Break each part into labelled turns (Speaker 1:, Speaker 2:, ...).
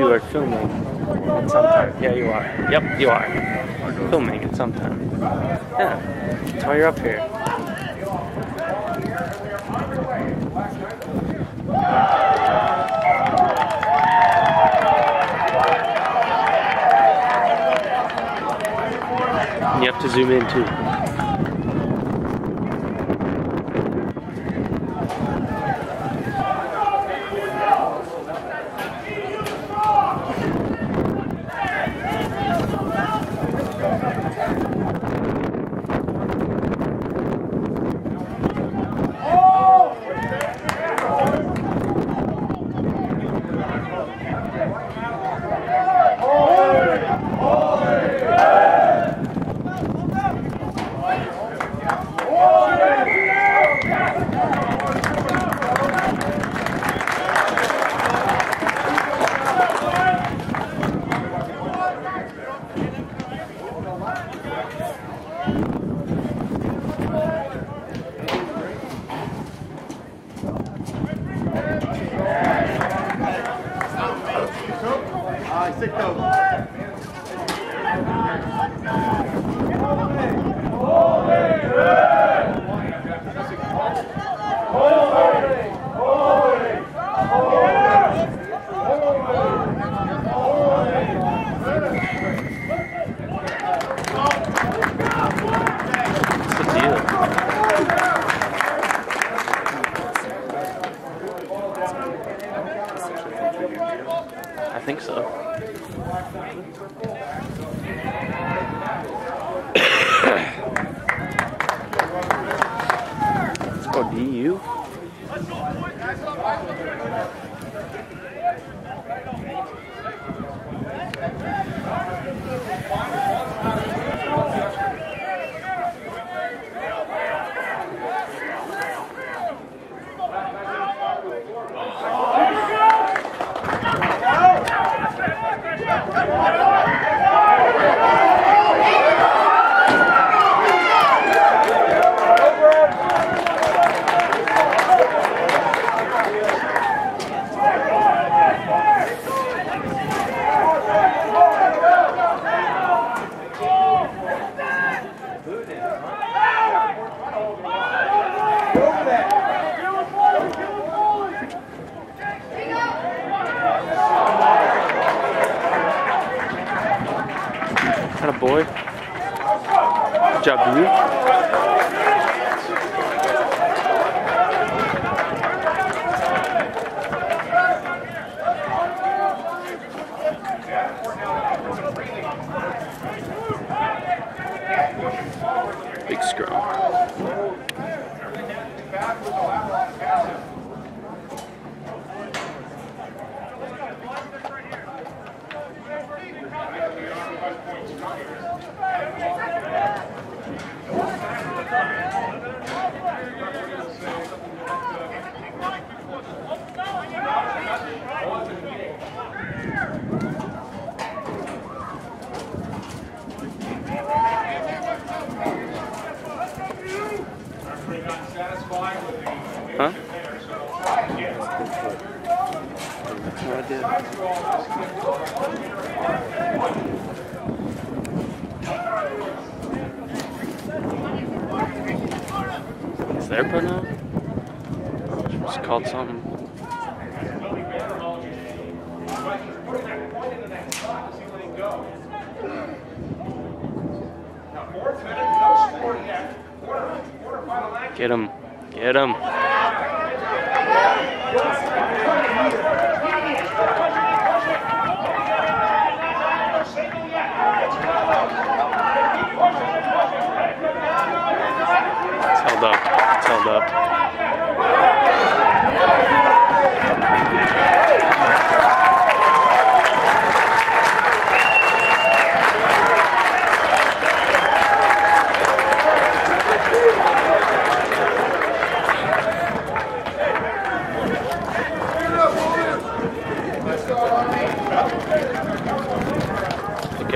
Speaker 1: Two are filming at some time. Yeah, you are. Yep, you are. Filming at some time. Yeah, that's why you're up here. You have to zoom in too.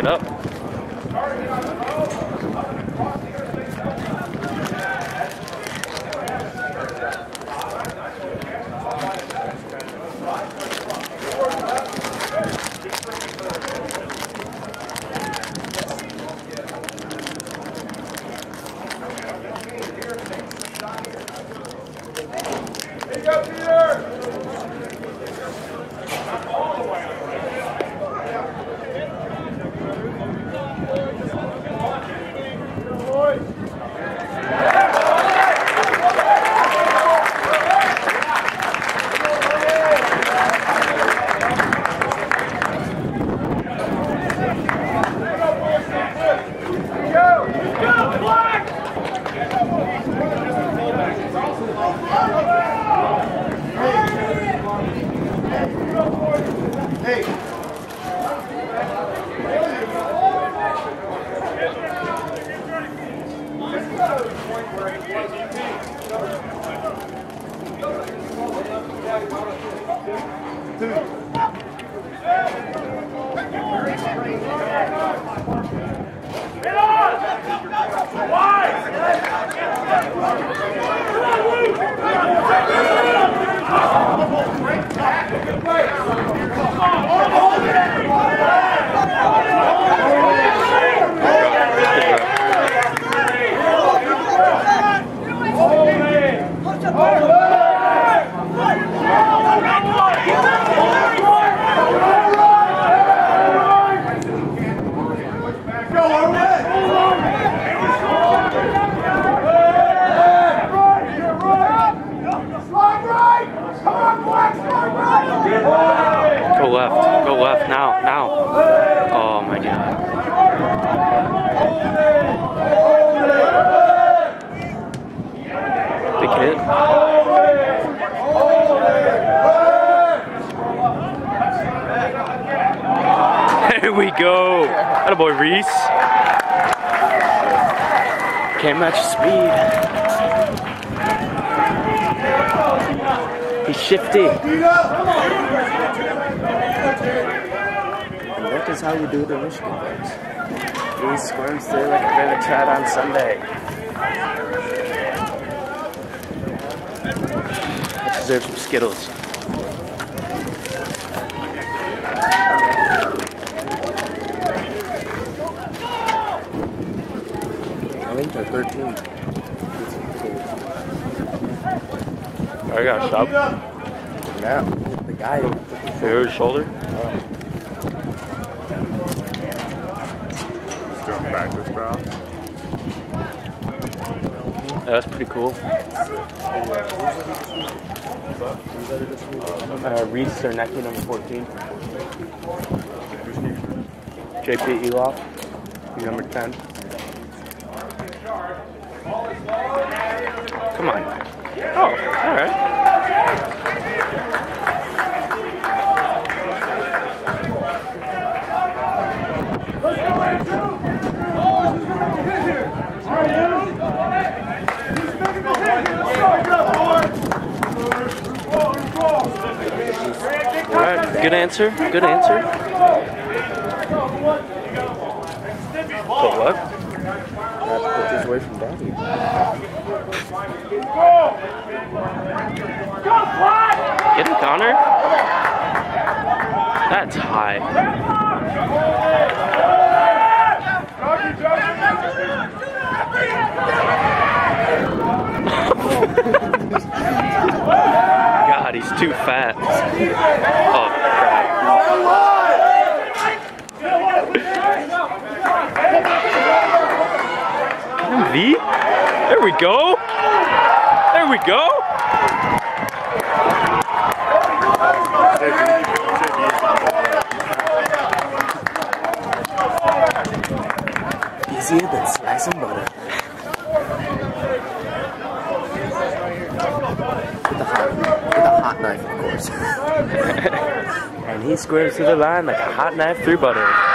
Speaker 1: It up.
Speaker 2: On Sunday.
Speaker 1: Deserve some Skittles.
Speaker 2: I think they're 13.
Speaker 1: I got a sub.
Speaker 2: Now, the guy.
Speaker 1: Through his shoulder.
Speaker 3: Just doing practice, bro.
Speaker 1: Yeah, that's pretty cool. Uh, Reese Cernecki, number 14. JP Eloff, number 10. Come on. Oh, alright. Alright, good answer. Good answer. But what?
Speaker 2: That put this away from daddy.
Speaker 1: Get him, Connor. That's high. God, he's too fat. Oh, crap. V? There we go. There we go.
Speaker 2: Easier than slicing butter. With a hot, with a hot knife, of course.
Speaker 1: And he squares through the line like a hot knife through butter.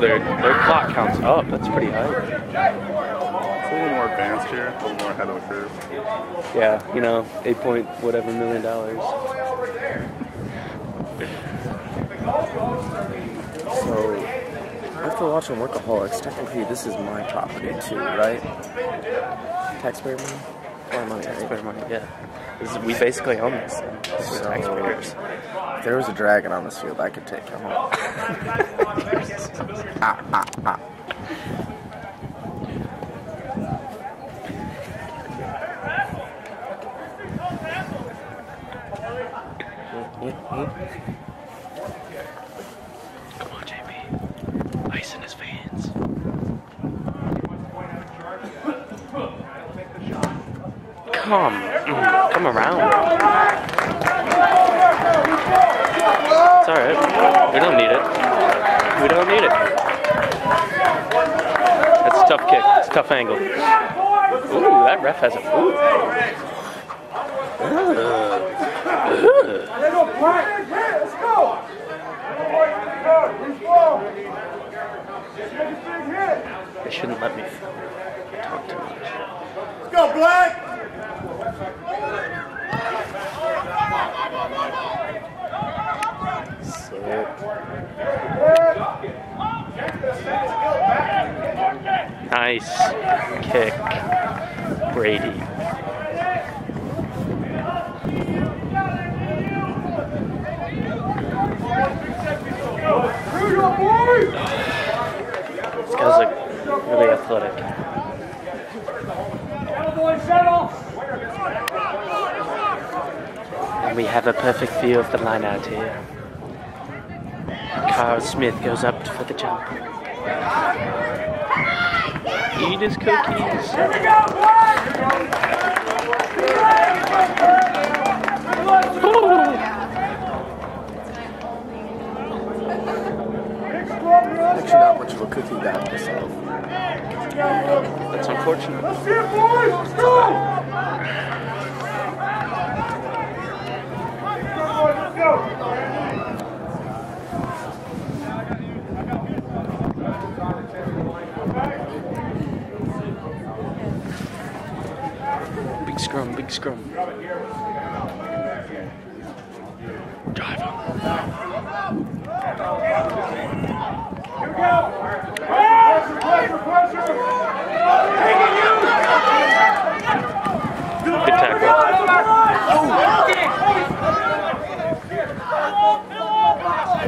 Speaker 1: Their their clock counts up. That's pretty high.
Speaker 3: It's a little more advanced here, a little more ahead of the curve.
Speaker 1: Yeah, you know, eight point whatever million dollars.
Speaker 2: So, after watching Workaholics, technically this is my property too, right? Taxpayer money? Or money, right?
Speaker 1: Taxpayer money, yeah. This is, we basically own this. thing. We're
Speaker 2: So-
Speaker 1: taxpayers.
Speaker 2: If there was a dragon on this field, I could take him home. ah, ah, ah.
Speaker 1: Come on, JP. Ice in his veins. Come, mm, come around. It's alright. We don't need it. We don't need it. That's a tough kick. It's a tough angle. Ooh, that ref has a. Ooh. They shouldn't let me talk too much.
Speaker 3: Let's Go, Black!
Speaker 1: Nice kick, Brady. This guy's like really athletic. And we have a perfect view of the line out here. Carl Smith goes up for the jump. Eat his cookies. Here we go, boys!
Speaker 2: Actually, not much of a cookie guy myself.
Speaker 1: That's unfortunate. Let's see it, boys! Go! Let's go! scrum, big scrum. Drive him.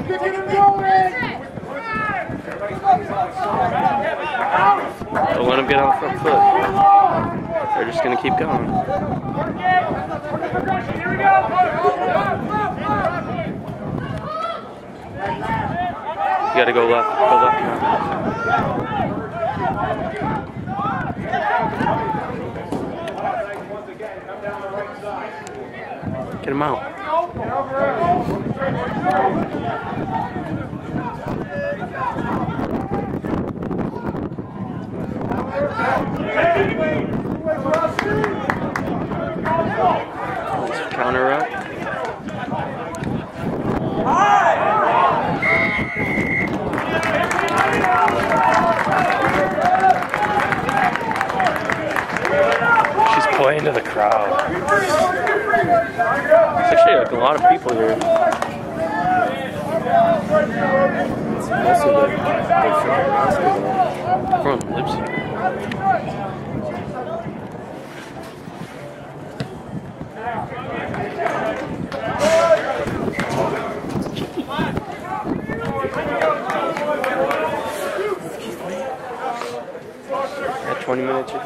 Speaker 1: Get him going. Don't let him get off front foot. They're just gonna keep going. You gotta go left. Go left. Get him out. Counter up. She's playing to the crowd. There's actually like a lot of people here.
Speaker 2: It's mostly the big freaking basketball.
Speaker 1: 20 minutes. or.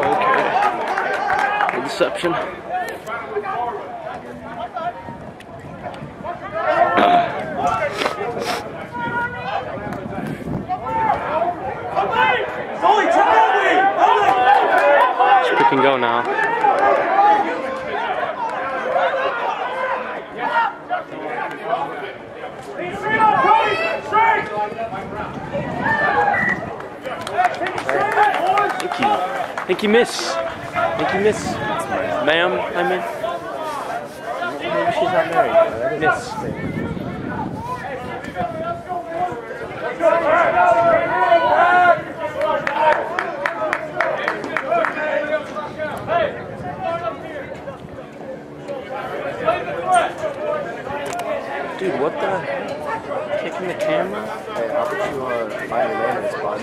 Speaker 1: Okay. Deception. Pick and go now. Thank you. Thank you, miss. Thank you, miss. Ma'am, I mean.
Speaker 2: Maybe she's not married.
Speaker 1: Miss. Dude, what the? Kicking the camera?
Speaker 2: Hey, how about you uh, find your man in this pod?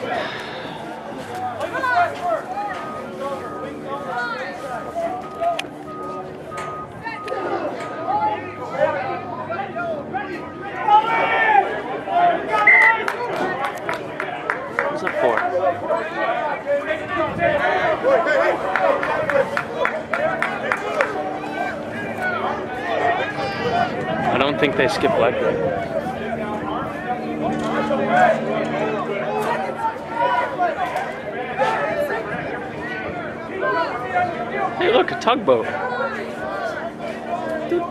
Speaker 1: What's that for? I don't think they skip leg day. Hey, look, a tugboat. Keep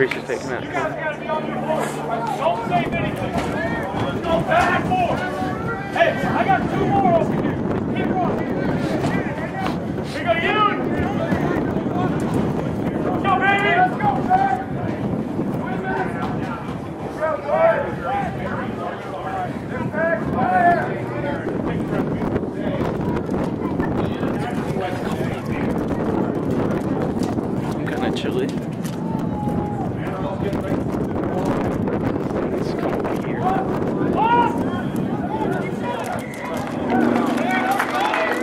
Speaker 1: Two creatures taking that.
Speaker 4: Don't save anything. Go back more. Hey, I got two more over here. Keep running. We go you. Let's go, baby. Let's go,
Speaker 1: I'm kind of chilly. Let's come over here.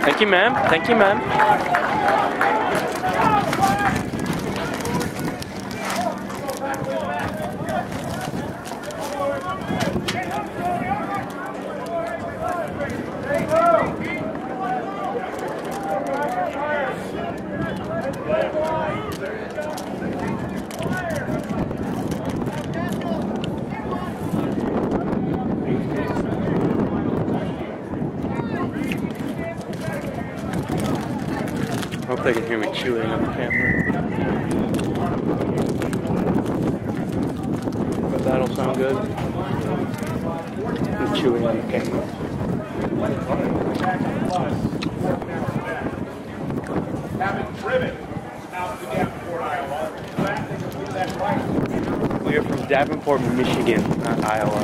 Speaker 1: Thank you, ma'am. Thank you, ma'am. Hope they can hear me chewing on the camera. But that'll sound good. I'm chewing on the camera. We are from Davenport, Michigan, not Iowa.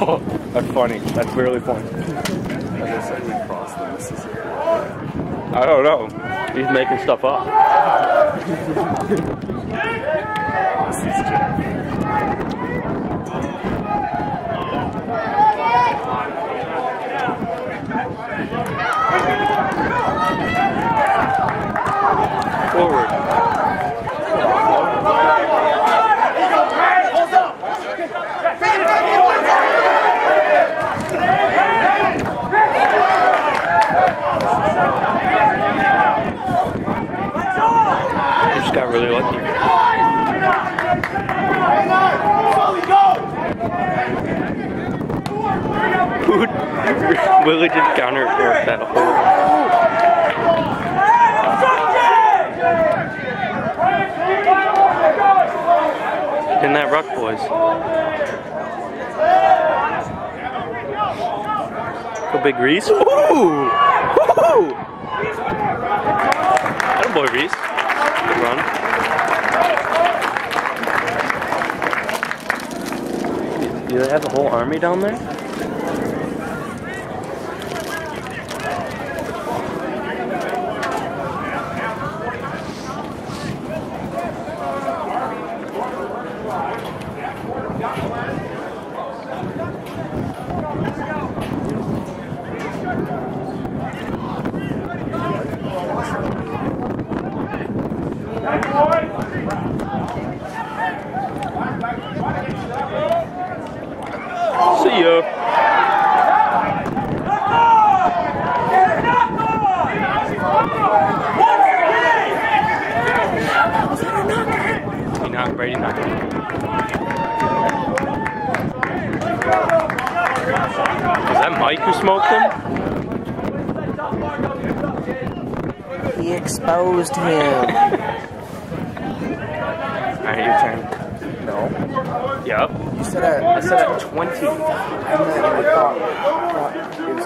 Speaker 1: That's funny. That's really funny.
Speaker 2: I guess I would cross the Mississippi.
Speaker 1: I don't know. He's making stuff up. Just got really lucky. Who Willie just counter forced that whole in that ruck boys. Go big Reese. Ooh! Ooh! That boy Reese. Run. Do they have a whole army down there? See ya. He not Brady not. Is that Mike who smoked him?
Speaker 2: He exposed him.
Speaker 1: Alright, your turn.
Speaker 2: No.
Speaker 1: Yep.
Speaker 2: You said at, I said at 20. I meant I thought, thought it was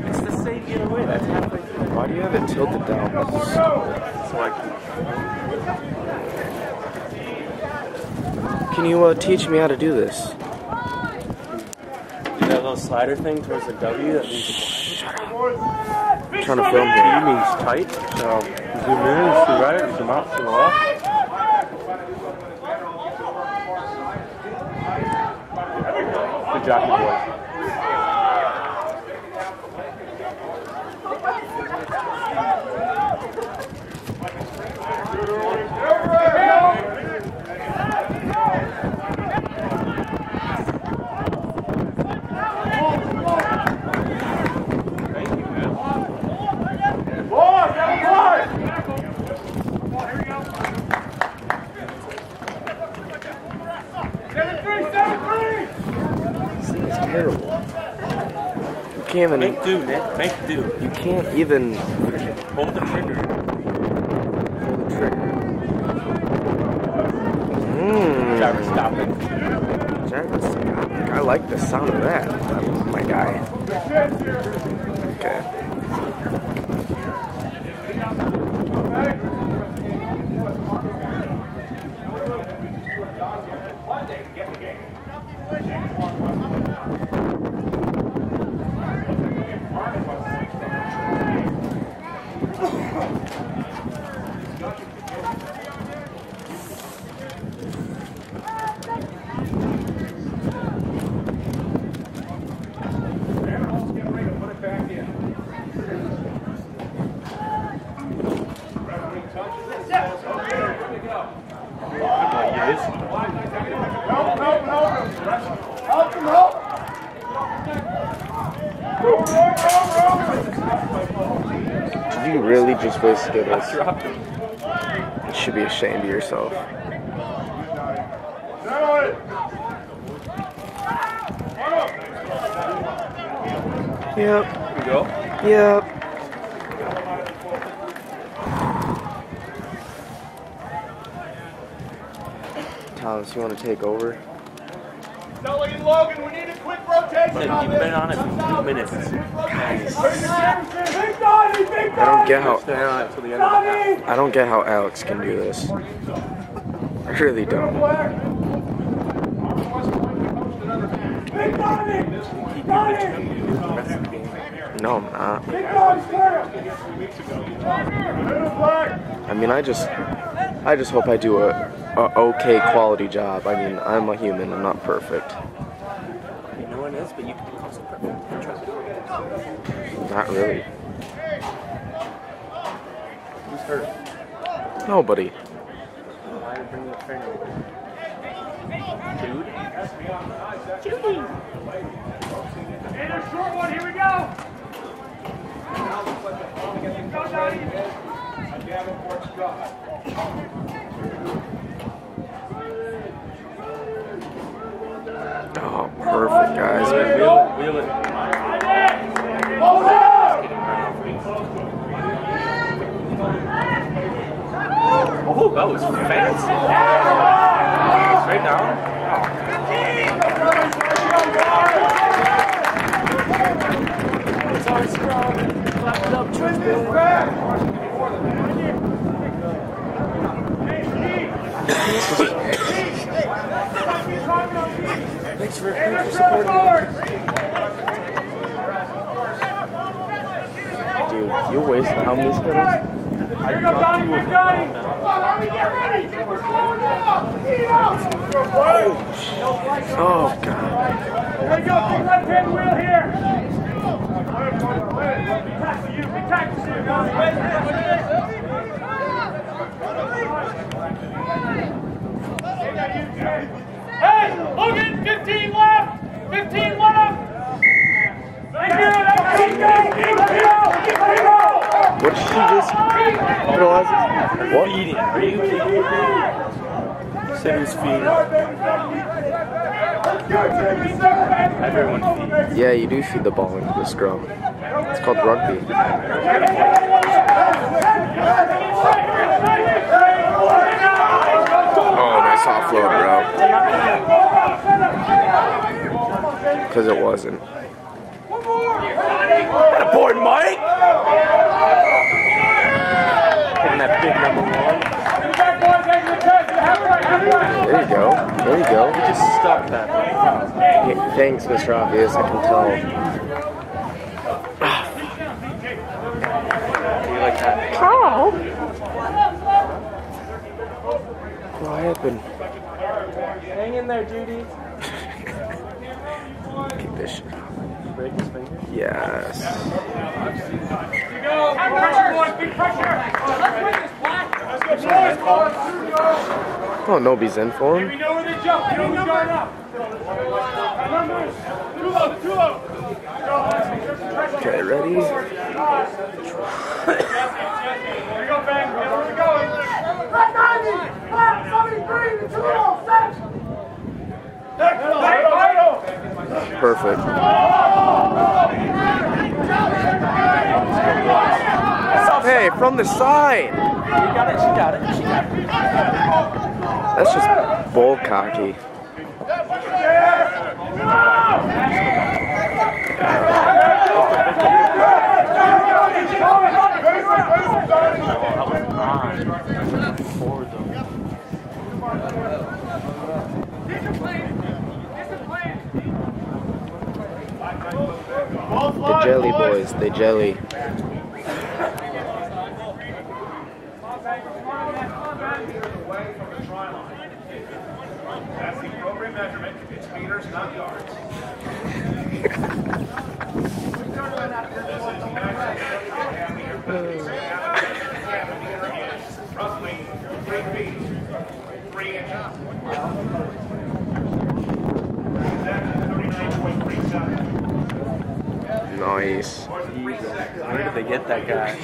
Speaker 2: coming.
Speaker 1: It's the same either way. That's halfway through.
Speaker 2: Why do you have it tilted down?
Speaker 1: So I
Speaker 2: Can you uh, teach me how to do this?
Speaker 1: can do that little slider thing towards the W that means
Speaker 2: Shut up. Trying to film here.
Speaker 1: means tight. So zoom in, see right, zoom out, zoom left. Good job, you
Speaker 2: can't even.
Speaker 1: Make do, Nick. Make do.
Speaker 2: You can't even
Speaker 1: Hold the trigger.
Speaker 2: pull the trigger. Mmm.
Speaker 1: Driver, stop it. Hmm.
Speaker 2: Jarvis, I like the sound of that, my guy. Okay. Did you really just wasted this? You should be ashamed of yourself. Yep.
Speaker 1: We go.
Speaker 2: Yep. Thomas, you want to take over?
Speaker 4: Sully and Logan, we need a quick rotation
Speaker 1: Dude,
Speaker 4: on
Speaker 1: you've
Speaker 4: this.
Speaker 1: been on it for two minutes.
Speaker 4: Big Donnie, Big
Speaker 2: I don't get how
Speaker 1: Stay on it till the end of the half.
Speaker 4: Donnie!
Speaker 2: I don't get how Alex can do this. I really don't.
Speaker 4: Big Donnie! Donnie!
Speaker 2: No, I'm not.
Speaker 4: Big Donnie, clear! Middle flag!
Speaker 2: I mean, I just, I just hope I do a, a okay quality job. I mean, I'm a human. I'm not perfect.
Speaker 1: I mean, no one is, but you can perfect.
Speaker 2: Not really.
Speaker 1: Who's hurt?
Speaker 2: Nobody.
Speaker 1: Why are you bringing up Fernie? Dude?
Speaker 4: And a short one, here we go! Go,
Speaker 2: Oh, perfect, guys.
Speaker 1: Wheel it, wheel it.
Speaker 4: Hold up!
Speaker 1: Oh, that was fancy. Straight down. It's our strong. Clap it up, Tristan. Thanks for, thanks for supporting.
Speaker 2: Dude, you wasted how many skittles?
Speaker 4: Here goes Donnie, Big Donnie!
Speaker 2: Oh, God.
Speaker 4: Here we go, big left-hand wheel here! You. Hey, Logan, 15 left! 15 left! Thank you, thank you, thank you, thank you!
Speaker 2: What did she just realize? What?
Speaker 1: Feeding. Are you kidding? Said feeding. Everyone feeds.
Speaker 2: Yeah, you do feed the ball into the scrum. It's called rugby. Oh, nice offload, bro. Because it wasn't.
Speaker 1: Boy, Mike! Hitting big number one.
Speaker 2: There you go. There you go.
Speaker 1: Just stop that.
Speaker 2: Hey, thanks, Mr. Obvious. I can tell.
Speaker 1: You like that? How?
Speaker 2: Quiet and
Speaker 1: Hang in there, Judy.
Speaker 2: Keep this shit.
Speaker 1: Break his finger.
Speaker 2: Yes.
Speaker 4: Pressure, boys, big pressure! Let's go, boys!
Speaker 2: Oh, nobody's in for him. Okay, ready?
Speaker 4: Here we go, Ben. Where we going? Red 90, flat, 73, too low, set. Next, vital.
Speaker 2: Perfect. Hey, from the side.
Speaker 1: She got it, she got it, she got it.
Speaker 2: That's just bull cocky. The jelly boys, the jelly.
Speaker 4: That's the appropriate measurement. It's meters, not yards. Roughly three feet, three inches.
Speaker 2: Nice.
Speaker 1: Where did they get that guy?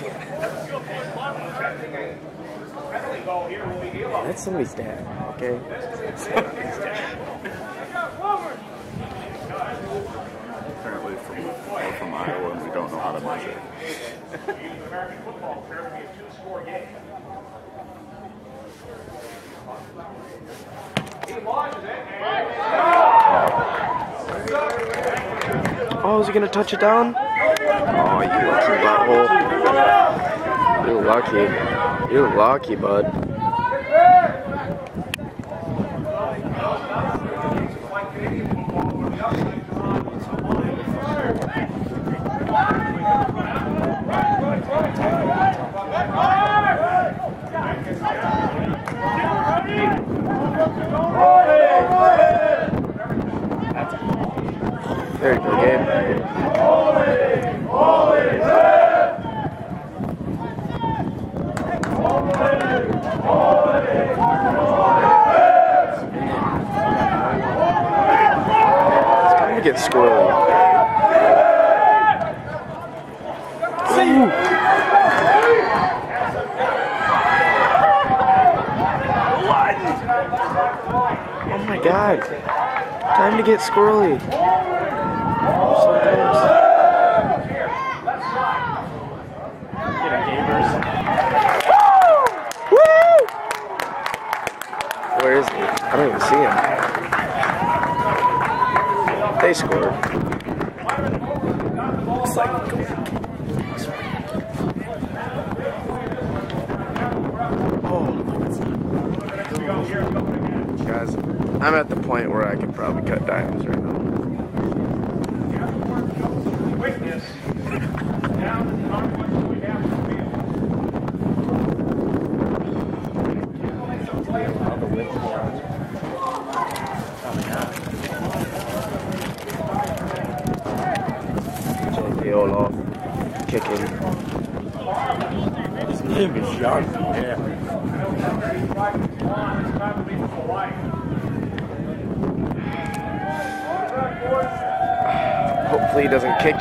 Speaker 2: That's somebody's dad, okay.
Speaker 3: Apparently from, we're from Iowa and we don't know how to measure.
Speaker 4: American football apparently a two-score game.
Speaker 2: Oh, is he gonna touch it down? Oh, you lucky butthole. You're lucky. You're lucky, bud. There you go, It's going to get squirrely. god. Time to get squirrely. Sometimes. Get gamers. Woo! Where is he? I don't even see him. They scored. Like Oh, guys. I'm at the point where I could probably cut diamonds right?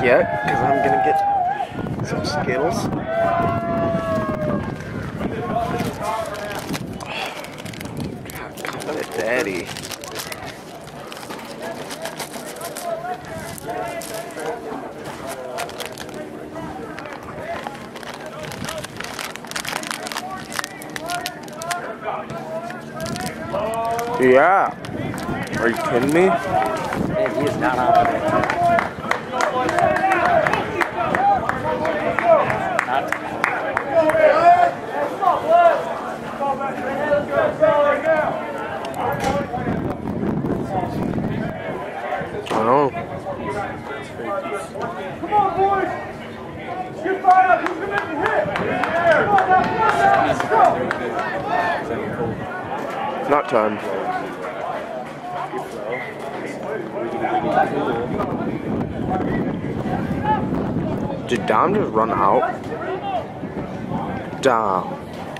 Speaker 2: yet. Did Dom just run out? Dom.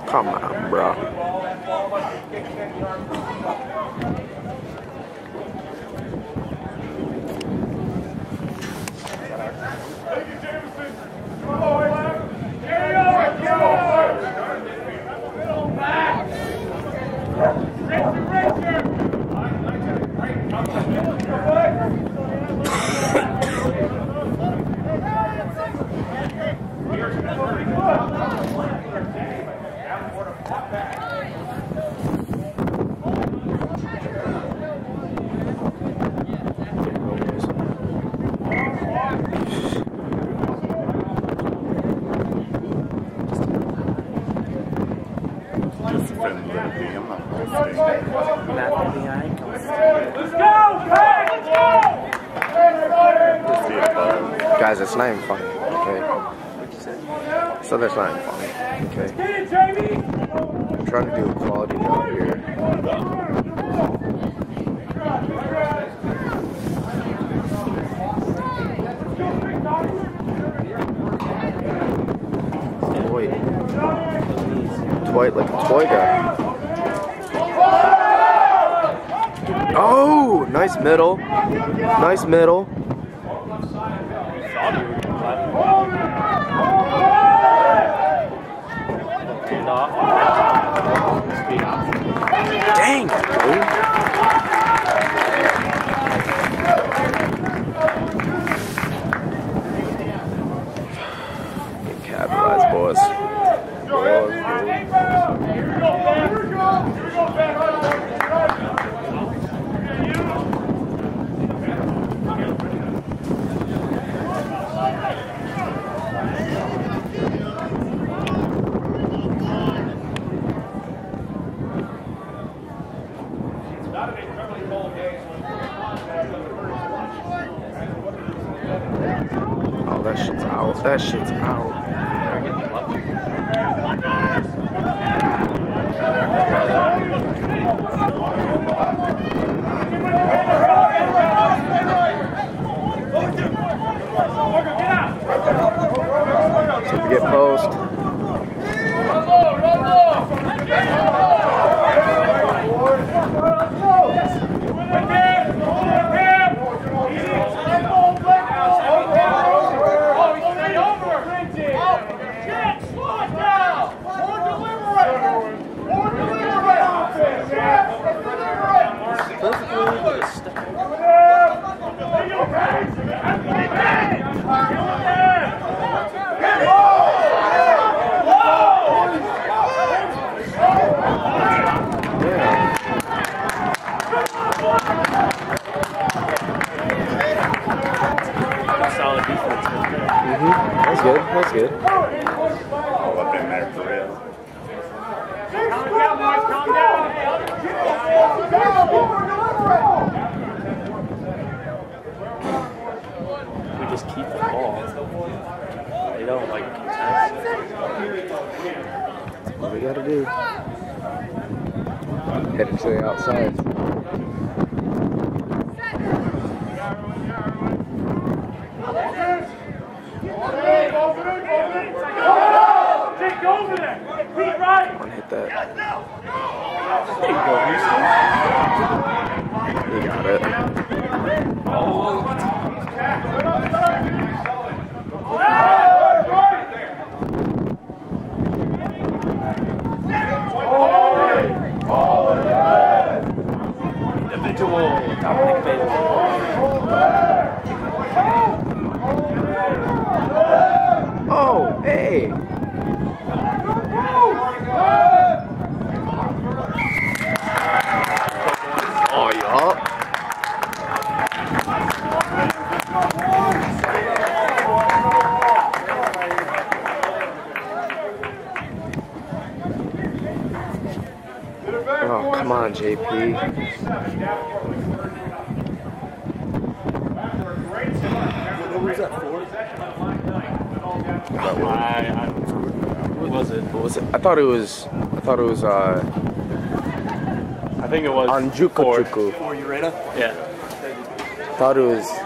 Speaker 2: Come on, bro. Thought it was. I thought it was uh,
Speaker 1: I think it was
Speaker 2: on Juku
Speaker 1: Ford.
Speaker 2: Juku.
Speaker 1: For Ureta? Yeah.
Speaker 2: Thought it was.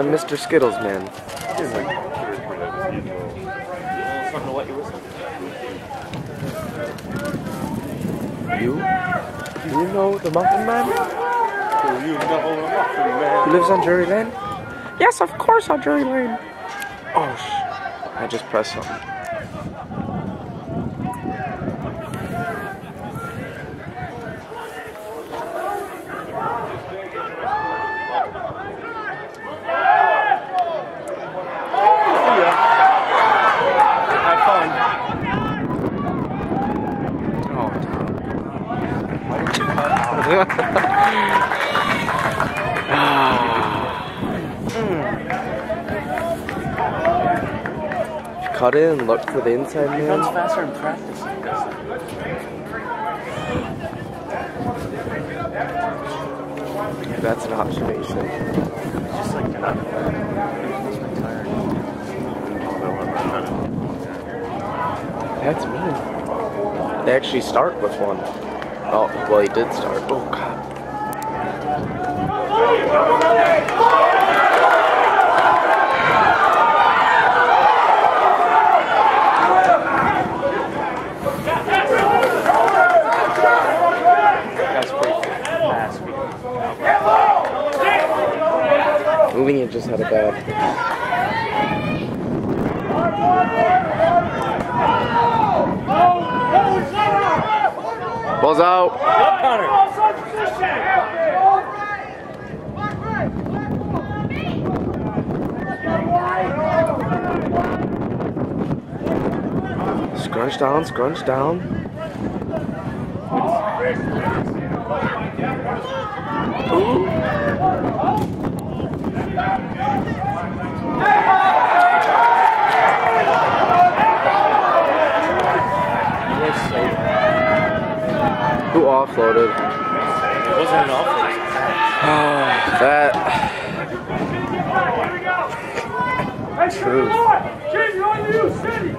Speaker 2: I'm, Mr. Skittles, man.
Speaker 1: You Do
Speaker 2: You? Know the Muffin Man?
Speaker 1: You know nothing, man.
Speaker 2: He lives on Drury Lane? Yes, of course on Drury Lane. Oh, sh- I just pressed something.
Speaker 1: Cut
Speaker 2: in, look for the inside
Speaker 1: He runs faster in practice.
Speaker 2: That's an observation.
Speaker 1: It's just like not.
Speaker 2: That's mean. They actually start with one. Oh, well, he did start. Oh, God. Mourinho just had a bad Ball's out. Scrunch down, scrunch down. Who offloaded?
Speaker 1: It wasn't an offload.
Speaker 2: That
Speaker 4: Hey,
Speaker 2: True.
Speaker 4: Chief, you're on you, city.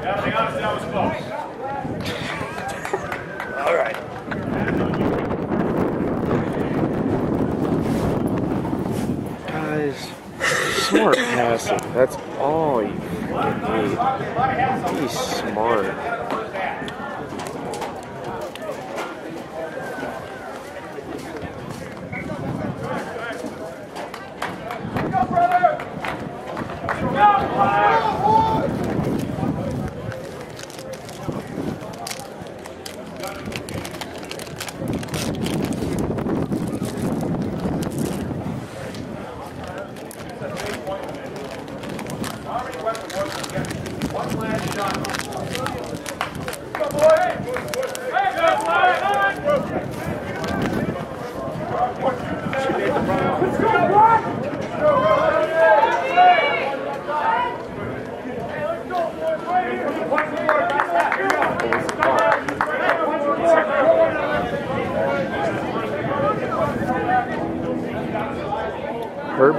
Speaker 4: Yeah, to be honest, that was close.
Speaker 1: All right.
Speaker 2: guys, smart passing. That's all you freaking need. Be smart.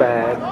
Speaker 2: Her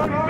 Speaker 1: body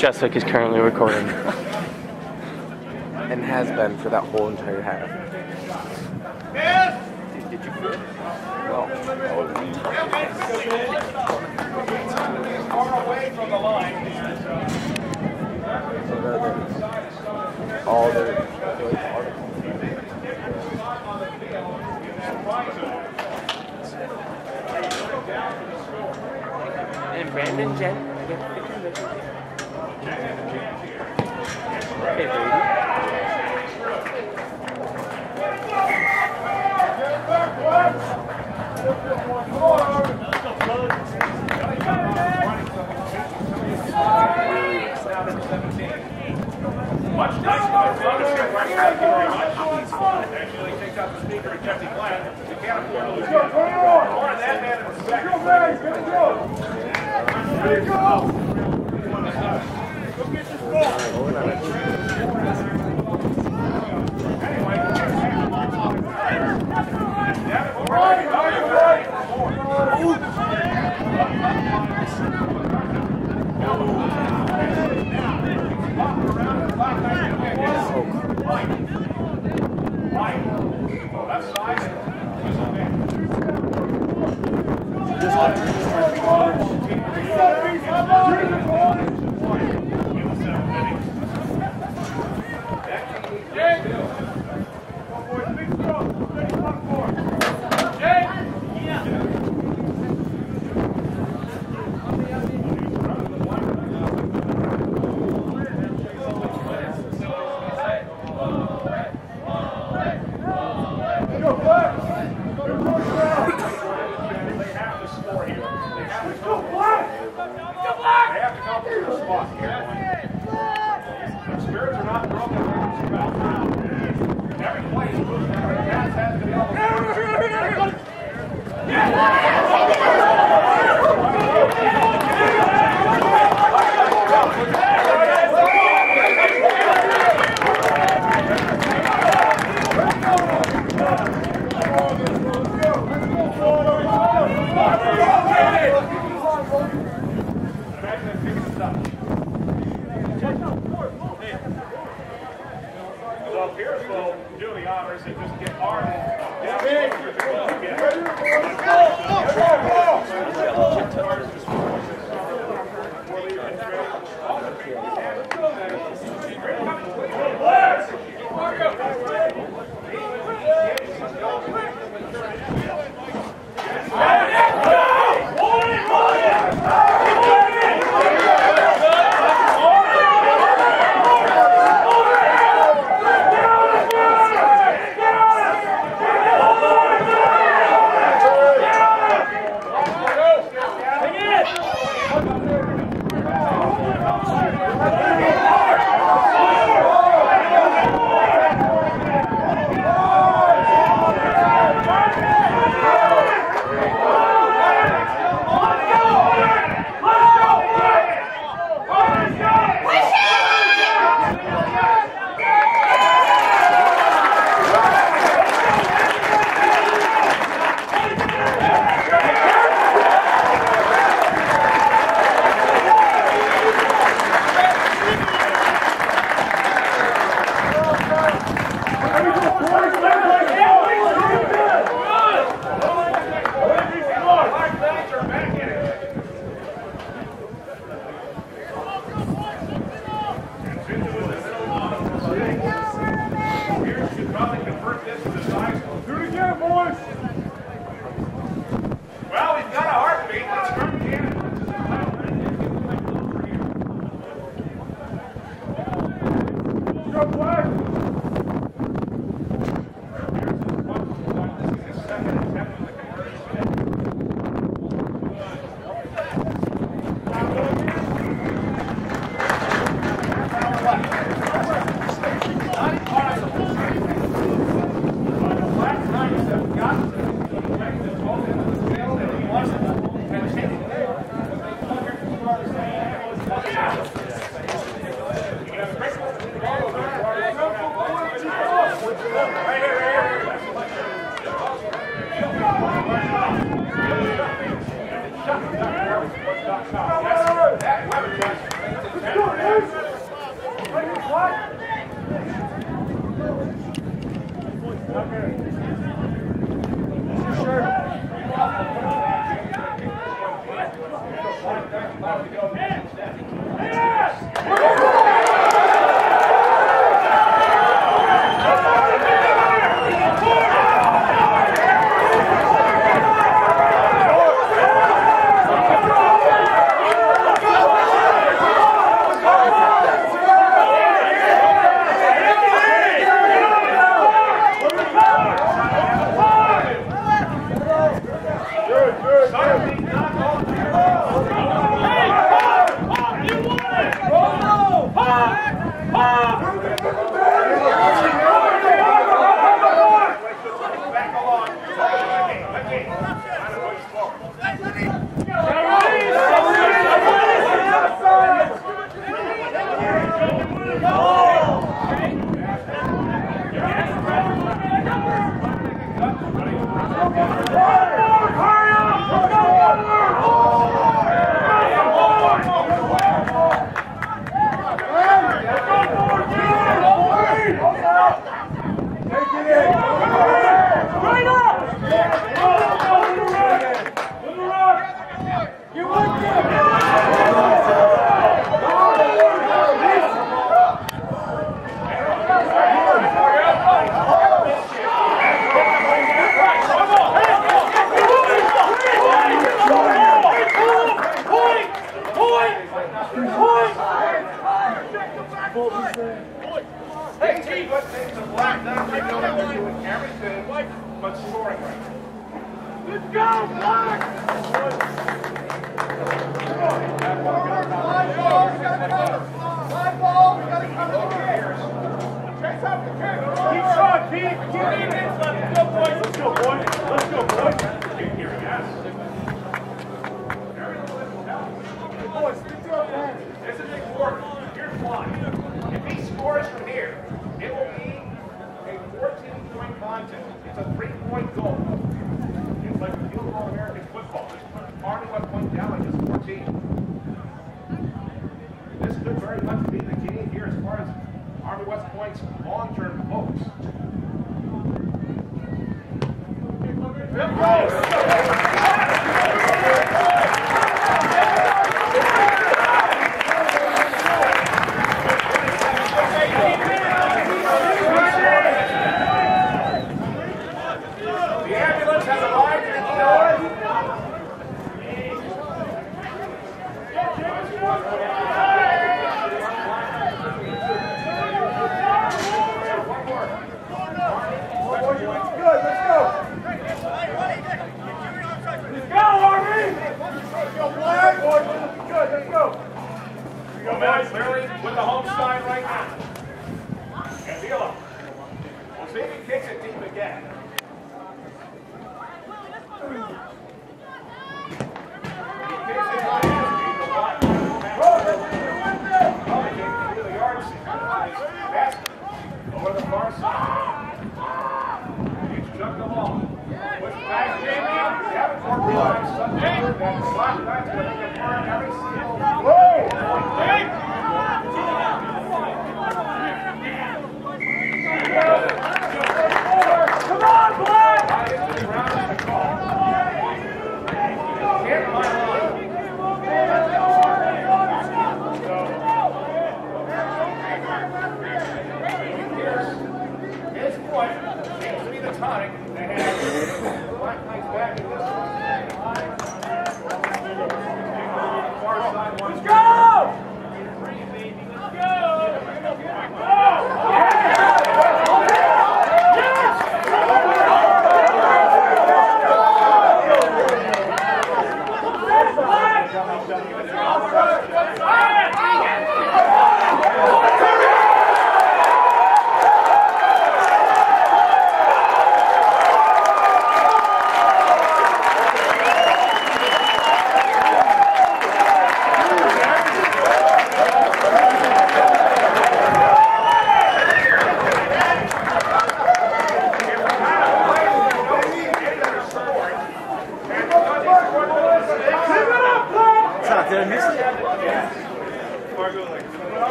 Speaker 5: Thomas is currently recording.
Speaker 2: And has been for that whole entire half.
Speaker 1: Yes!
Speaker 2: Did, did you quit?
Speaker 3: That was me.
Speaker 1: Far away from the line.
Speaker 2: So the, all the, like, articles.
Speaker 5: And Brandon Jen, I get a picture of it. Okay, baby.
Speaker 1: Much nicer than Fluttershy. Thank you very much. Actually takes out the speaker and Jesse Glenn. We can't afford to lose him. More than that man in the second. Left side. They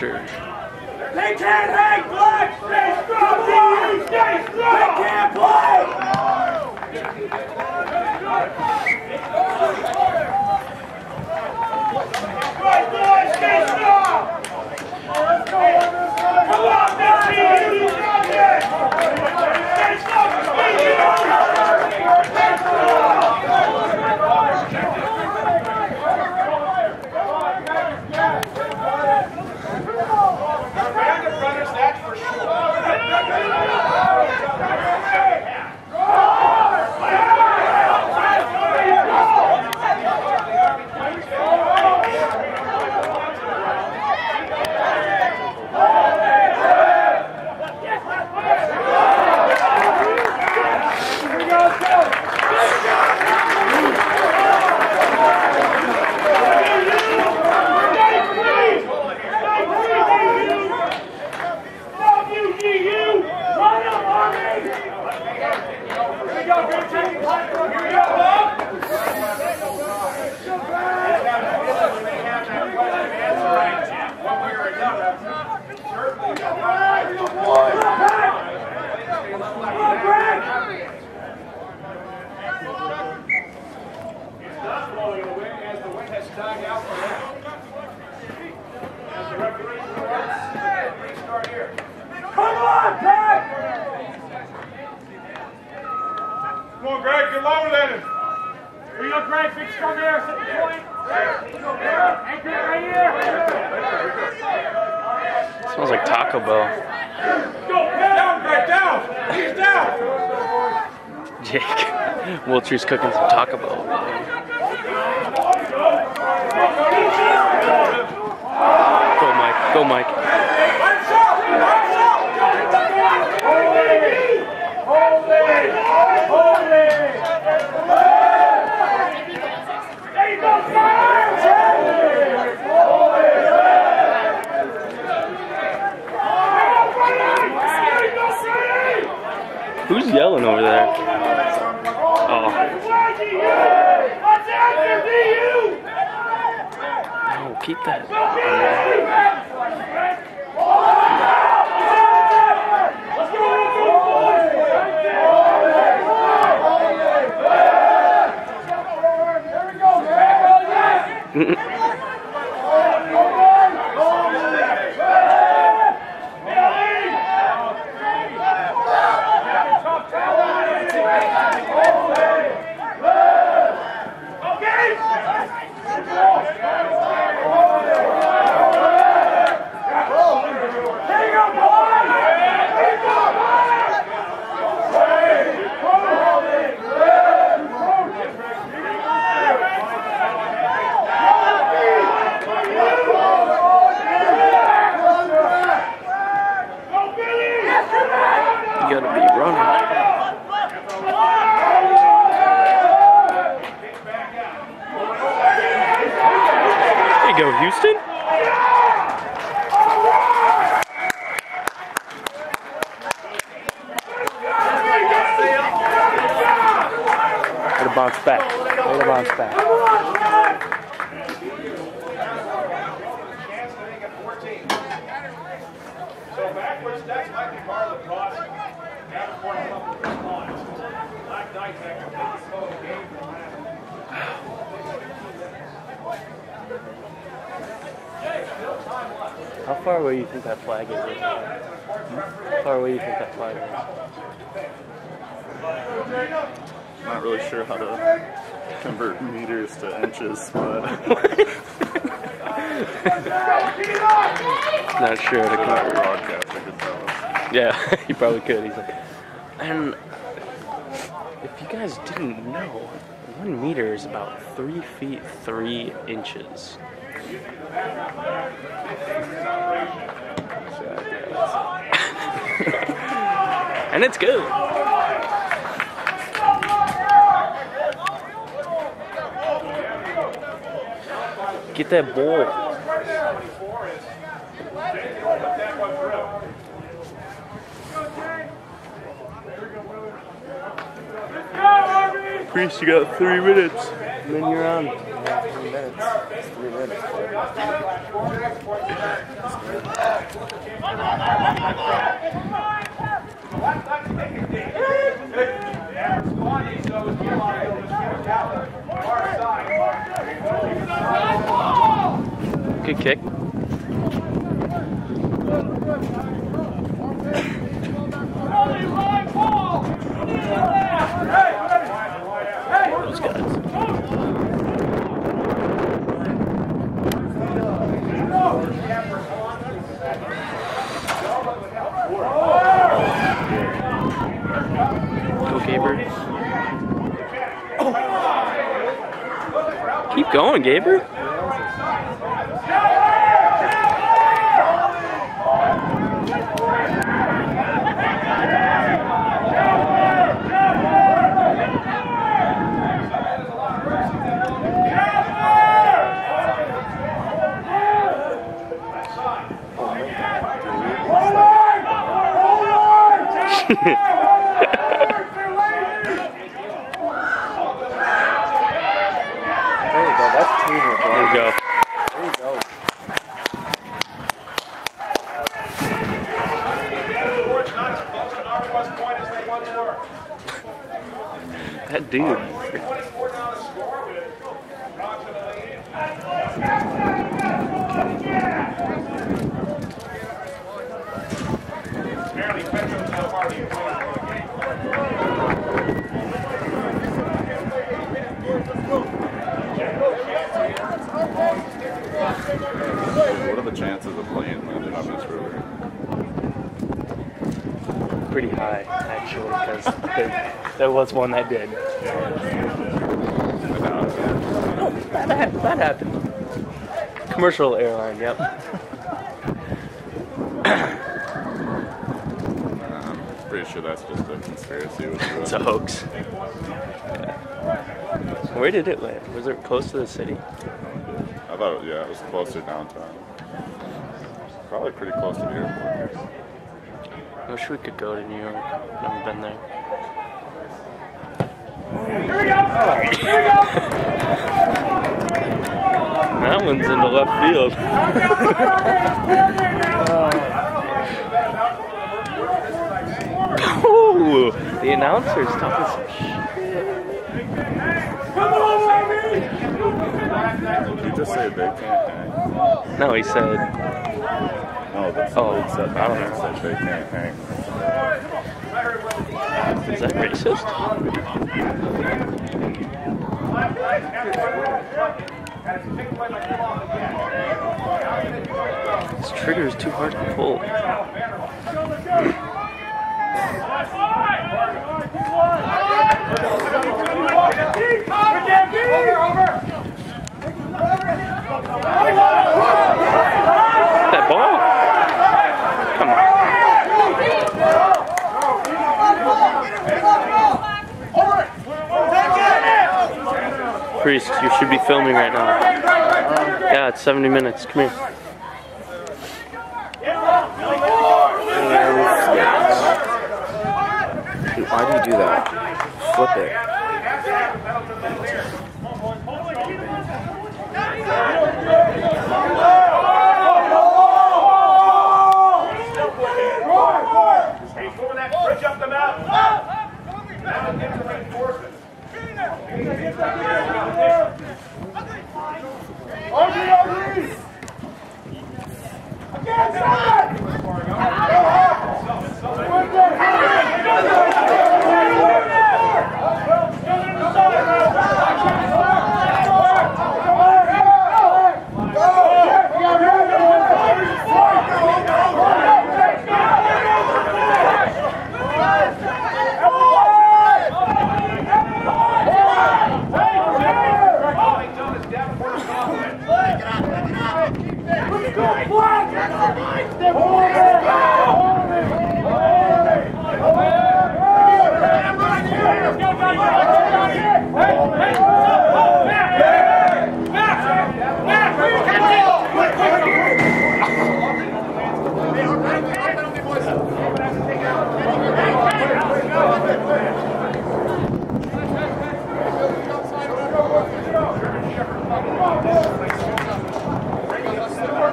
Speaker 1: Sure.
Speaker 6: They can't
Speaker 1: Who's yelling over there? Oh. Keep that. Mm-hmm. good. He's like, and if you guys didn't know, one meter is about three feet three inches. and it's good. Get that ball. Priest, you got three minutes. And then you're on.
Speaker 2: Three minutes. Three minutes.
Speaker 1: Good kick. going, Gabriel. Was one that did. Oh, that, hap- that happened. Commercial airline, yep.
Speaker 3: Pretty sure that's just a conspiracy.
Speaker 1: It's a hoax. Where did it land? Was it close to the city?
Speaker 3: I thought, yeah, it was closer downtown. Probably pretty close to the airport.
Speaker 1: I wish we could go to New York. Never been there.
Speaker 6: Here we go! Here we go!
Speaker 1: That one's in the left field. Ooh, the announcer's talking some shit.
Speaker 6: Come on, baby!
Speaker 3: Did you just say they can't?
Speaker 1: No, he said,
Speaker 3: No, that's
Speaker 1: Oh,
Speaker 3: what they said.
Speaker 1: I don't
Speaker 3: They
Speaker 1: know.
Speaker 3: said they can't hang.
Speaker 1: Is that racist? This trigger is too hard to pull. That ball? Come on. Priest, you should be filming right now. Yeah, it's 70 minutes. Come here.
Speaker 2: Dude, why do you do that? Flip it.
Speaker 4: He's bridge up the mountain. Now get the reinforcements. Oh, yeah.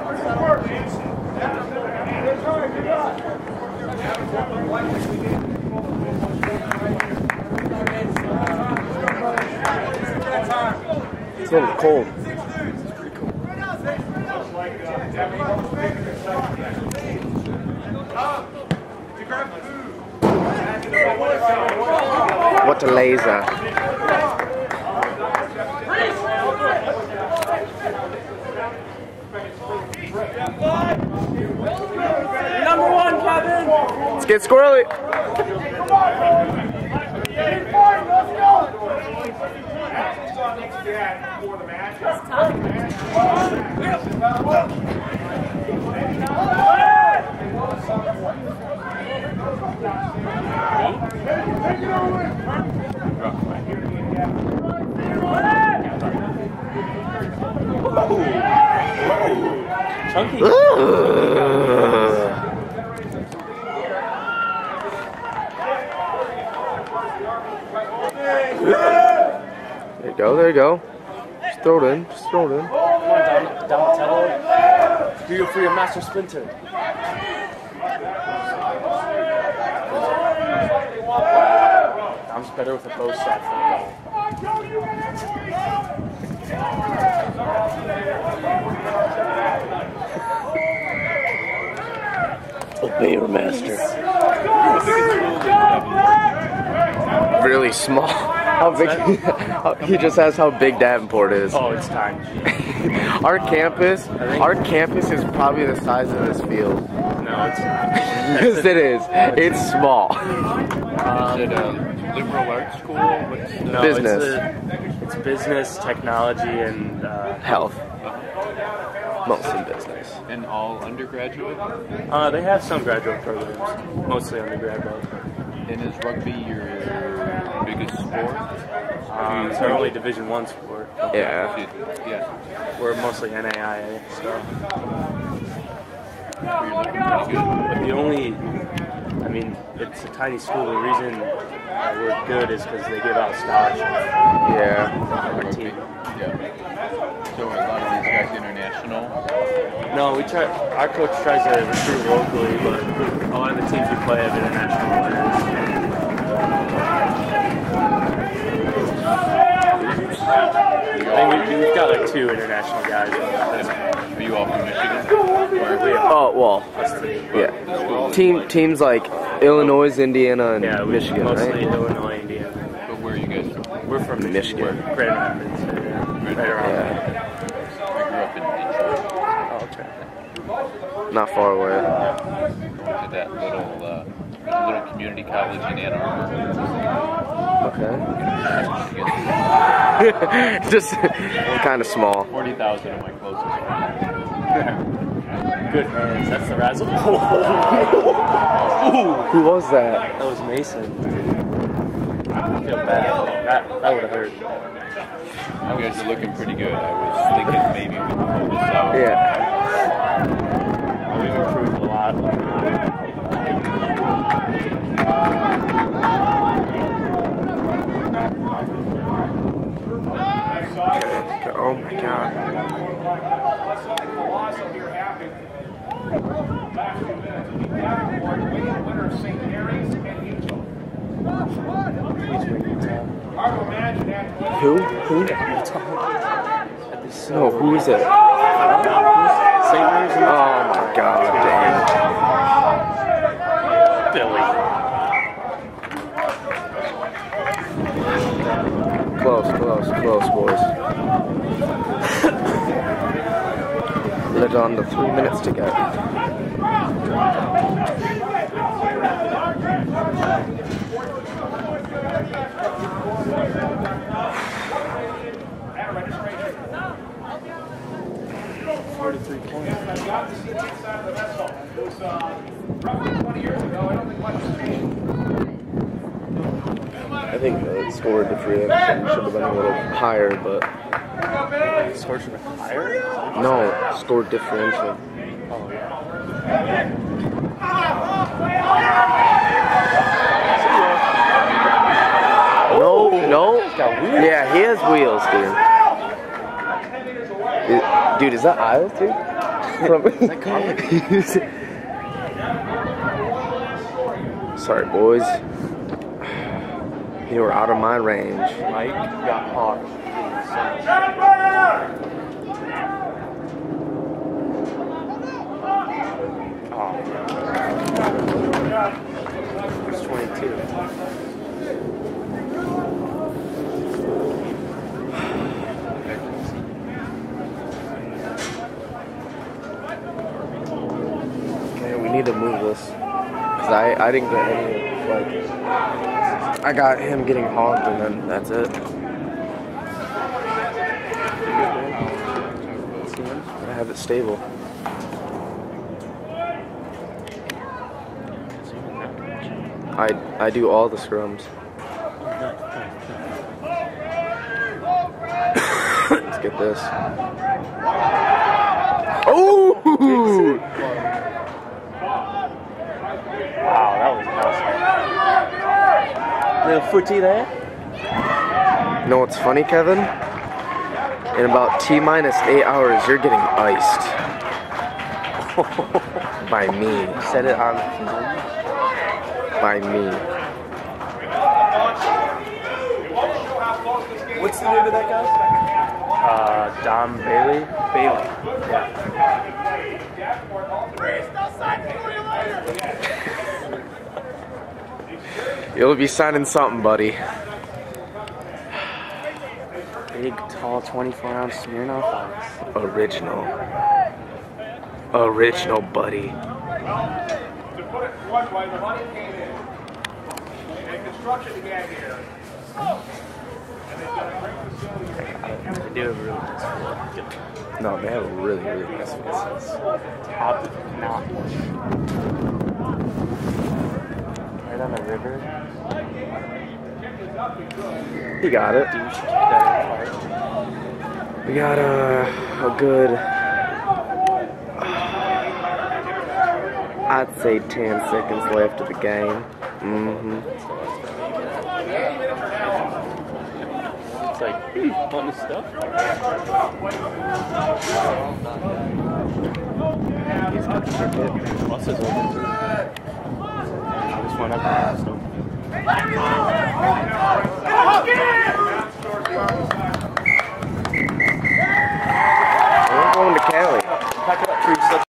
Speaker 2: It's a little cold. What a laser.
Speaker 6: Number one, Kevin!
Speaker 2: Let's get squirrely.
Speaker 1: Chunky.
Speaker 2: There you go, there you go. Just throw it in, just throw it in.
Speaker 1: Come on, Don- Donatello. Do your master splinter. Dom's better with a bo staff than a ball. Obey your master.
Speaker 2: Really small. How big? he just asked how big Davenport is.
Speaker 1: Oh, it's time.
Speaker 2: Our campus, our campus is probably the size of this field.
Speaker 1: No, it's not.
Speaker 2: Yes, it is. It's small.
Speaker 1: Um,
Speaker 7: Is it a liberal arts school?
Speaker 1: No,
Speaker 2: Business.
Speaker 1: It's, a, it's business, technology, and uh,
Speaker 2: Health. Mostly business.
Speaker 7: And all undergraduate?
Speaker 1: uh, they have some graduate programs, mostly undergrad though.
Speaker 7: And is rugby your biggest sport?
Speaker 1: Um, it's our only Division One sport.
Speaker 2: Yeah.
Speaker 7: Yeah.
Speaker 1: We're mostly NAIA, so.
Speaker 7: You're looking pretty good.
Speaker 1: But the only, I mean, it's a tiny school. The reason we're good is because they give out scholarships.
Speaker 2: Yeah.
Speaker 1: Our
Speaker 7: Rugby.
Speaker 1: team.
Speaker 7: Yeah. So are a lot of these guys international?
Speaker 1: No, we try. Our coach tries to recruit locally, but a lot of the teams we play have international players. I think we, we've got like two international guys.
Speaker 7: Are you all from Michigan? Or
Speaker 2: oh well, yeah. Team teams like Illinois, Indiana, and
Speaker 1: yeah,
Speaker 2: Michigan,
Speaker 1: mostly
Speaker 2: right?
Speaker 1: Illinois, Indiana.
Speaker 7: But where are you guys from?
Speaker 1: We're from Michigan.
Speaker 2: Michigan.
Speaker 1: Grand Rapids. Yeah, right around.
Speaker 2: Yeah.
Speaker 7: I grew up in Detroit.
Speaker 1: Oh, okay.
Speaker 2: Not far away.
Speaker 7: Went to that little uh, little community college in Ann Arbor.
Speaker 2: Okay. Just kind of small.
Speaker 7: Forty thousand of my closest friends.
Speaker 1: Good hands. That's the razzle.
Speaker 2: Who was that?
Speaker 1: That was Mason. I feel bad. That, that would have hurt.
Speaker 7: You guys are looking pretty good. I was thinking maybe we could pull this out.
Speaker 2: Yeah.
Speaker 1: We've improved a lot.
Speaker 2: Oh my god.
Speaker 4: Let's let the colossal here happen. Last few minutes. The Davenport winning winner of St. Mary's and Utah. Hard to imagine that.
Speaker 2: Who? Who? No, who is it?
Speaker 1: St. Mary's and
Speaker 2: Oh my god, damn.
Speaker 1: Philly.
Speaker 2: Close, close, close, boys. They're down to three minutes to go.
Speaker 4: That registration.
Speaker 1: 43 points.
Speaker 4: I got to see the inside of the mess. It was uh, roughly 20 years ago. I don't think much has changed.
Speaker 2: I think the score differential should have been a little higher, but
Speaker 1: Score should have been higher?
Speaker 2: no, score differential.
Speaker 1: Oh, yeah.
Speaker 2: No, no. Yeah, he has wheels, dude. Is- dude, is that Isles, dude? From Sorry, boys. You were out of my range.
Speaker 1: Mike got hawked. Oh. It's 22.
Speaker 2: Man, we need to move this. Cause I, didn't get any, like, I got him getting honked and then that's it. I have it stable. I, I do all the scrums. Let's get this. Oh!
Speaker 1: Wow, that was awesome. Little footy there.
Speaker 2: You know what's funny, Kevin? In about T minus eight hours, you're getting iced. By me.
Speaker 1: Set it on.
Speaker 2: By me.
Speaker 1: What's the name of that guy? Uh, Dom Bailey. Bailey.
Speaker 2: You'll be signing something, buddy.
Speaker 1: Big, tall, 24 ounce Smirnoff Ice.
Speaker 2: Original. Original, buddy.
Speaker 4: To put it one way, the money came in. And construction began here. And they've got a great facility here.
Speaker 1: They do have a really nice floor.
Speaker 2: No, they have a really, really nice face.
Speaker 1: Top notch. Right on the river.
Speaker 2: He got it.
Speaker 1: Douche kicked out of the park.
Speaker 2: We got uh, a good, I'd say 10 seconds left of the game. Mm-hmm.
Speaker 1: It's like, hmm, fun stuff. He's got the ticket. Bus is open. I just went up and so.
Speaker 2: We're going to Cali.
Speaker 1: Pack it up, Teresa.